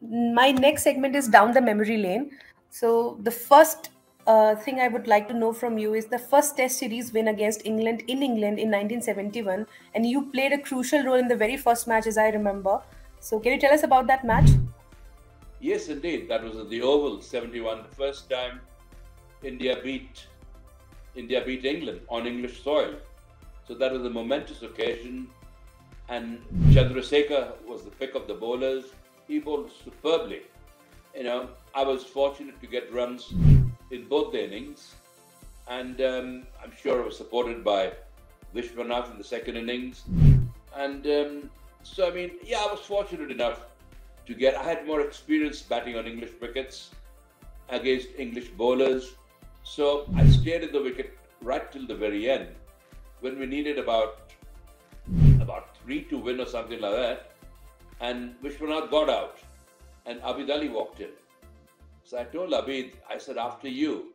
My next segment is down the memory lane. So the first uh, thing I would like to know from you is the first Test series win against England in England in 1971, and you played a crucial role in the very first match, as I remember. So can you tell us about that match? Yes, indeed. That was at the Oval, 71, the first time India beat India beat England on English soil. So that was a momentous occasion. And Chandrasekhar was the pick of the bowlers. He bowled superbly. You know, I was fortunate to get runs in both the innings. And um, I'm sure I was supported by Vishwanath in the second innings. And um, so, I mean, yeah, I was fortunate enough to get, I had more experience batting on English wickets against English bowlers. So I stayed in the wicket right till the very end when we needed about about three to win or something like that. And Vishwanath got out and Abid Ali walked in. So I told Abid, I said, after you,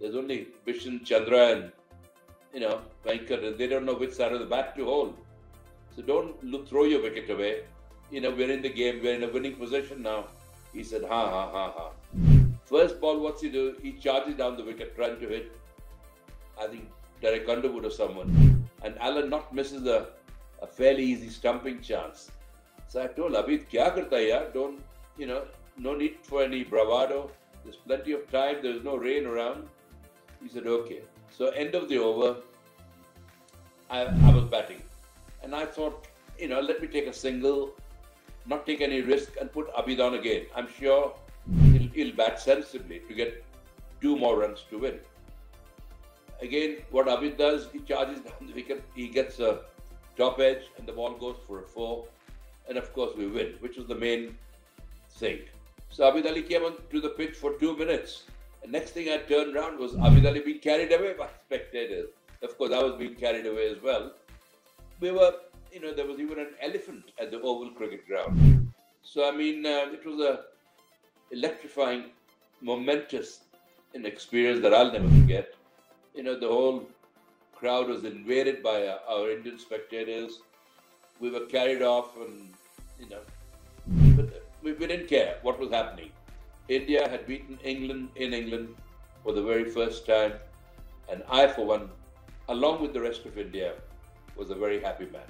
there's only Bishan, Chandra, and you know, Venkat, and they don't know which side of the bat to hold. So don't look, throw your wicket away. You know, we're in the game, we're in a winning position now. He said, ha ha ha ha. First ball, what's he do? He charges down the wicket, trying to hit, I think, Derek Underwood or someone. And Alan Knott misses a, a fairly easy stumping chance. So I told Abid, kya karta hai Don't, you know, no need for any bravado. There's plenty of time. There's no rain around. He said, okay. So end of the over, I, I was batting. And I thought, you know, let me take a single, not take any risk and put Abid on again. I'm sure he'll, he'll bat sensibly to get two more runs to win. Again, what Abid does, he charges down the wicket, he gets a top edge, and the ball goes for a four. And of course, we win, which was the main thing. So Abid Ali came on to the pitch for two minutes. Next thing I turned around was Abid Ali being carried away by spectators. Of course, I was being carried away as well we were, you know, there was even an elephant at the Oval Cricket Ground. So, I mean, uh, it was a electrifying, momentous an experience that I'll never forget. You know, the whole crowd was invaded by uh, our Indian spectators. We were carried off, and you know, we, we didn't care what was happening. India had beaten England in England for the very first time, and I, for one, along with the rest of India, was a very happy man.